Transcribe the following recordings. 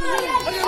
おはよ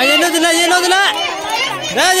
ಏನೋದಿಲ್ಲ ಏನೋದಿಲ್ಲ ರಾಜ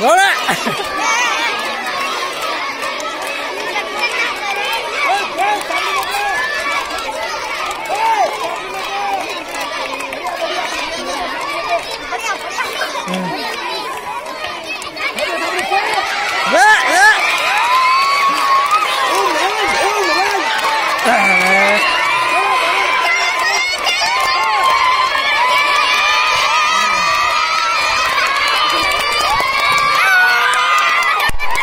ほら